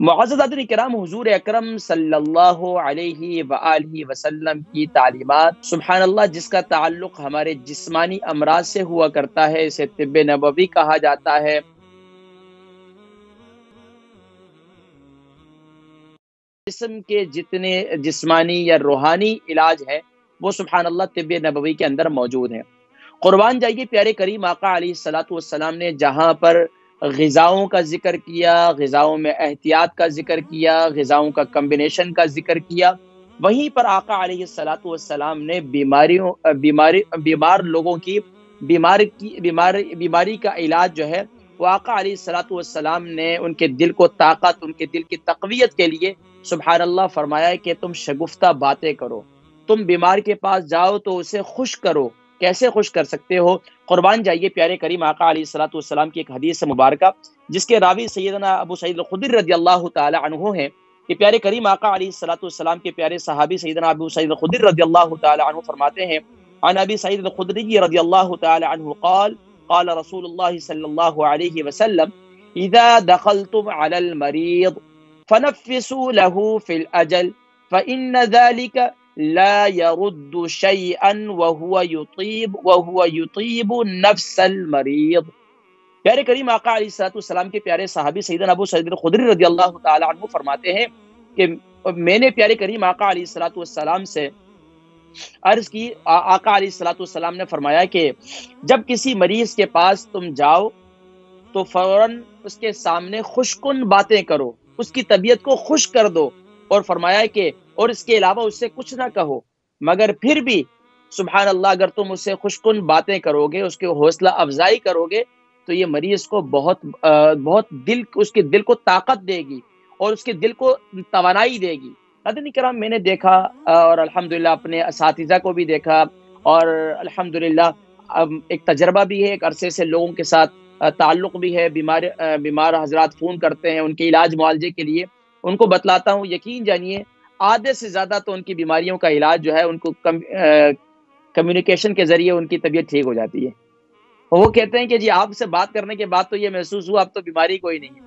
معزز کرام، حضور اکرم صلی اللہ علیہ وآلہ وسلم کی تعلیمات سبحان اللہ جس کا تعلق ہمارے جسمانی امراض سے ہوا کرتا ہے، اسے طب نبوی کہا جاتا ہے۔ جسم کے جتنے جسمانی یا روحانی علاج ہے وہ سبحان اللہ طب نبوی کے اندر موجود ہیں۔ قربان جائیے پیارے کریم، آقا علیہ السلاۃ والسلام نے جہاں پر غذاؤں کا ذکر کیا، غذاؤں میں احتیاط کا ذکر کیا، غذاؤں کا کمبینیشن کا ذکر کیا۔ وہیں پر آقا علیہ السلاۃ والسلام نے بیماریوں، بیماری، بیمار لوگوں کی، بیمار کی بیماری بیماری کا علاج جو ہے، وہ آقا علیہ السلاۃ والسلام نے ان کے دل کو طاقت، ان کے دل کی تقویت کے لیے سبحان اللہ فرمایا کہ تم شگفتہ باتیں کرو۔ تم بیمار کے پاس جاؤ تو اسے خوش کرو۔ کیسے خوش کر سکتے ہو؟ قربان جائیے پیارے کریم آقا علیہ السلاۃ والسلام کی ایک حدیث مبارکہ، جس کے راوی سیدنا ابو سعید الخدر رضی اللہ تعالی عنہ ہیں۔ کہ پیارے کریم آقا علیہ السلاۃ والسلام کے پیارے صحابی سیدنا ابو سعید الخدر رضی اللہ تعالی عنہ فرماتے ہیں، عن ابی سعید الخدری رضی اللہ تعالی عنہ قال قال رسول اللہ صلی اللہ علیہ وسلم، اذا دخلتم على المريض فنفسوا له في الاجل، فان ذلك لا يرد شيئا وهو يطيب وهو يطيب نفس المريض. پیارے کریم آقا علیہ الصلوۃ والسلام کے پیارے صحابی سیدنا ابو سعید الخدری رضی اللہ تعالی عنہ فرماتے ہیں کہ میں نے پیارے کریم آقا علیہ الصلوۃ والسلام سے عرض کی آقا علیہ الصلوۃ والسلام نے فرمایا کہ جب کسی مریض کے پاس تم جاؤ تو فوراً اس کے سامنے خوشکن باتیں کرو، اس کی طبیعت کو خوش کر دو اور فرمایا کہ اور اس کے علاوہ اس سے کچھ نہ کہو۔ مگر پھر بھی سبحان اللہ، اگر تم اس سے خوشکن باتیں کرو گے، اس کے حوصلہ افزائی کرو گے، تو یہ مریض کو بہت بہت دل، اس کے دل کو طاقت دے گی اور اس کے دل کو توانائی دے گی۔ نادن کرام، میں نے دیکھا اور الحمدللہ اپنے اساتذہ کو بھی دیکھا، اور الحمدللہ ایک تجربہ بھی ہے، ایک عرصے سے لوگوں کے ساتھ تعلق بھی ہے، بیمار بیمار حضرات فون کرتے ہیں، ان کے علاج معالجے کے لیے۔ ان کو بتلاتا ہوں، یقین جانیے آدھے سے زیادہ تو ان کی بیماریوں کا علاج جو ہے ان کو کمیونیکیشن کے ذریعے ان کی طبیعت ٹھیک ہو جاتی ہے۔ وہ کہتے ہیں کہ جی آپ سے بات کرنے کے بعد تو یہ محسوس ہوا، اب تو بیماری کوئی نہیں ہے۔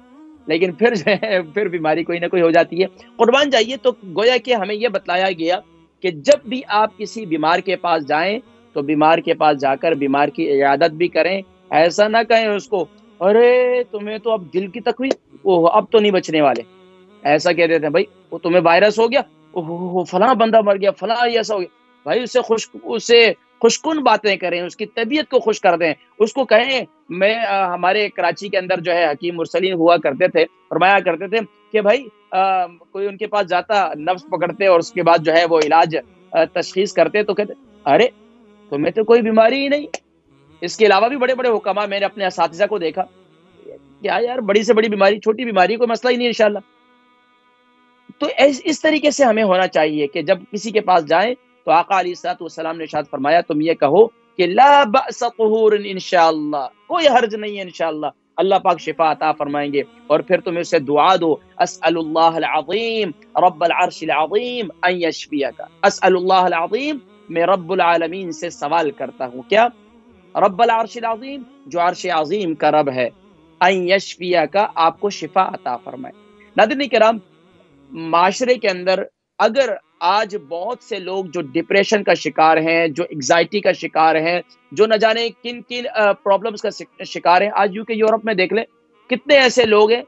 لیکن پھر جو ہے، پھر بیماری کوئی نہ کوئی ہو جاتی ہے۔ قربان جائیے تو گویا کہ ہمیں یہ بتلایا گیا کہ جب بھی آپ کسی بیمار کے پاس جائیں تو بیمار کے پاس جا کر بیمار کی عیادت بھی کریں۔ ایسا نہ کہیں اس کو، ارے، تمہیں تو اب دل کی تکلیف اب تو نہیں بچنے والے۔ ایسا کہہ دیتے ہیں، بھائی، وہ تمہیں وائرس ہو گیا؟ فلاں بندہ مر گیا، فلاں ایسا ہو گیا۔ بھائی، اسے خوش، اسے خوشکن باتیں کریں، اس کی طبیعت کو خوش کر دیں۔ اس کو کہیں، میں ہمارے کراچی کے اندر جو ہے، حکیم مرسلین ہوا کرتے تھے، فرمایا کرتے تھے کہ بھائی کوئی ان کے پاس جاتا، نفس پکڑتے اور اس کے بعد جو ہے وہ علاج تشخیص کرتے تو کہتے، ارے، تمہیں تو کوئی بیماری ہی نہیں۔ اس کے علاوہ بھی بڑے بڑے حکامہ، میں نے اپنے اساتذہ کو دیکھا۔ کیا یار، بڑی سے بڑی بیماری، چھوٹی بیماری، کوئی مسئلہ ہی نہیں، انشاءاللہ۔ تو اس طریقے سے ہمیں ہونا چاہیے کہ جب کسی کے پاس جائیں تو آقا علیہ السلاۃ والسلام نے شاید فرمایا، تم یہ کہو کہ لا بأس طہور انشاءاللہ، کوئی حرج نہیں ہے انشاءاللہ، اللہ پاک شفا عطا فرمائیں گے اور پھر تم اسے دعا دو اسأل اللہ العظیم، رب العرش العظیم، ان یشفیک۔ اسأل اللہ العظیم، میں رب العالمین سے سوال کرتا ہوں، کیا؟ رب العرش العظیم جو عرش عظیم کا رب ہے، ان یشفیک، آپ کو شفا عطا فرمائے۔ ناظرین کرام معاشرے کے اندر اگر آج بہت سے لوگ جو ڈپریشن کا شکار ہیں، جو انگزائٹی کا شکار ہیں، جو نہ جانے کن کن پرابلمس کا شکار ہیں۔ آج یو کے، یورپ میں دیکھ لیں، کتنے ایسے لوگ ہیں،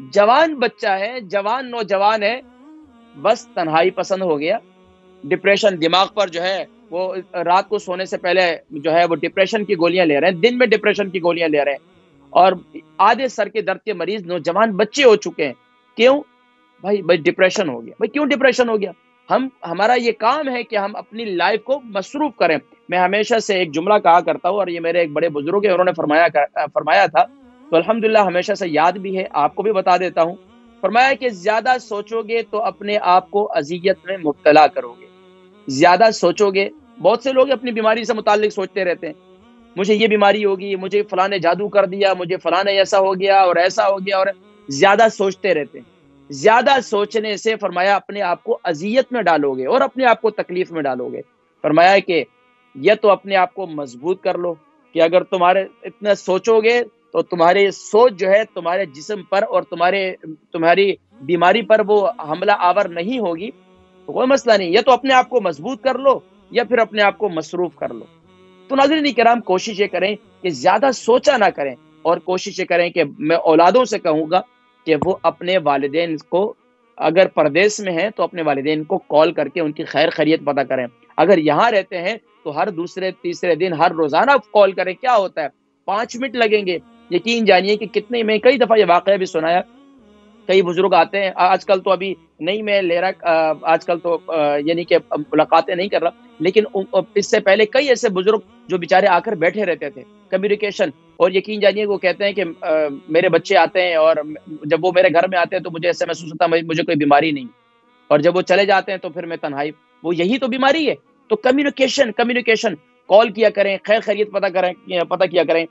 جوان بچہ ہے، جوان نوجوان ہے، بس تنہائی پسند ہو گیا۔ ڈپریشن دماغ پر جو ہے، وہ رات کو سونے سے پہلے جو ہے، وہ ڈپریشن کی گولیاں لے رہے ہیں۔ دن میں ڈپریشن کی گولیاں لے رہے ہیں۔ اور آدھے سر کے درد کے مریض نوجوان بچے ہو چکے ہیں۔ کیوں؟ بھائی بھائی ڈپریشن ہو گیا۔ بھائی، کیوں ڈپریشن ہو گیا؟ ہم، ہمارا یہ کام ہے کہ ہم اپنی لائف کو مصروف کریں۔ میں ہمیشہ سے ایک جملہ کہا کرتا ہوں اور یہ میرے ایک بڑے بزرگ ہیں انہوں نے فرمایا فرمایا تھا۔ تو الحمدللہ ہمیشہ سے یاد بھی ہے، آپ کو بھی بتا دیتا ہوں۔ فرمایا کہ زیادہ سوچو گے تو اپنے آپ کو اذیت میں مبتلا کرو گے۔ زیادہ سوچو گے، بہت سے لوگ اپنی بیماری سے متعلق سوچتے رہتے ہیں۔ مجھے یہ بیماری ہوگی، مجھے فلاں نے جادو کر دیا، مجھے فلاں ایسا ہو گیا اور ایسا ہو گیا اور زیادہ سوچتے رہتے ہیں۔ زیادہ سوچنے سے فرمایا اپنے آپ کو اذیت میں ڈالو گے اور اپنے آپ کو تکلیف میں ڈالو گے۔ فرمایا کہ یہ تو اپنے آپ کو مضبوط کر لو کہ اگر تمہارے اتنا سوچو گے تو تمہاری سوچ جو ہے تمہارے جسم پر اور تمہارے تمہاری بیماری پر وہ حملہ آور نہیں ہوگی۔ تو کوئی مسئلہ نہیں، یا تو اپنے آپ کو مضبوط کر لو یا پھر اپنے آپ کو مصروف کر لو۔ تو ناظرین کرام کوشش یہ کریں کہ زیادہ سوچا نہ کریں اور کوشش یہ کریں کہ میں اولادوں سے کہوں گا کہ وہ اپنے والدین کو اگر پردیس میں ہیں تو اپنے والدین کو کال کر کے ان کی خیر خیریت پتہ کریں۔ اگر یہاں رہتے ہیں تو ہر دوسرے، تیسرے دن ہر روزانہ کال کریں، کیا ہوتا ہے؟ پانچ منٹ لگیں گے۔ یقین جانیے کہ کتنے، میں کئی دفعہ یہ واقعہ بھی سنایا۔ کئی بزرگ آتے ہیں آج کل تو ابھی نہیں، میں لے رہا آج کل تو یعنی کہ ملاقاتیں نہیں کر رہا۔ لیکن، اس سے پہلے کئی ایسے بزرگ جو بیچارے آ کر بیٹھے رہتے تھے۔ کمیونیکیشن اور یقین جانیے وہ کہتے ہیں کہ میرے بچے آتے ہیں اور جب وہ میرے گھر میں آتے ہیں تو مجھے ایسا محسوس ہوتا ہے، مجھے کوئی بیماری نہیں۔ اور جب وہ چلے جاتے ہیں تو پھر میں تنہائی، وہ یہی تو بیماری ہے۔ تو کمیونیکیشن کمیونیکیشن کال کیا کریں، خیر خیریت پتہ کریں، پتہ کیا کریں۔